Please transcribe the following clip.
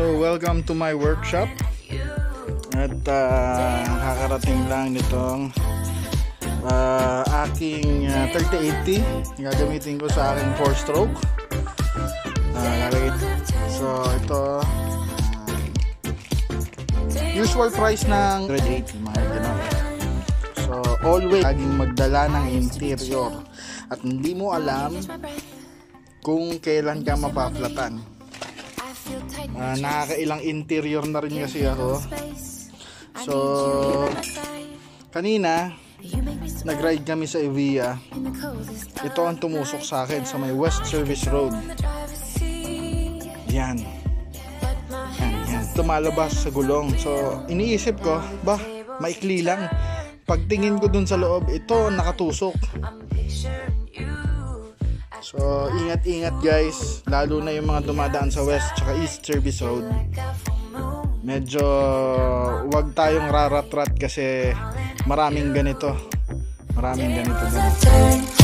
welcome to my workshop. At uh, kakarating lang nitong uh, aking uh, 3080 gagamitin ko sa aking 4 stroke. Uh, so ito uh, usual price ng 180 mga ganun. So always laging magdala ng interior at hindi mo alam kung kailan ka mapaplatan. Uh, nakakailang interior na rin kasi ako. So, kanina, nag-ride kami sa Evia. Ito ang tumusok sa akin sa may West Service Road. Yan. Tumalabas sa gulong. So, iniisip ko, ba, maikli lang. Pagtingin ko dun sa loob, ito nakatusok. So, ingat-ingat guys, lalo na yung mga dumadaan sa West tsaka East Service Road. Medyo wag tayong rarat-rat kasi maraming ganito. Maraming ganito. ganito.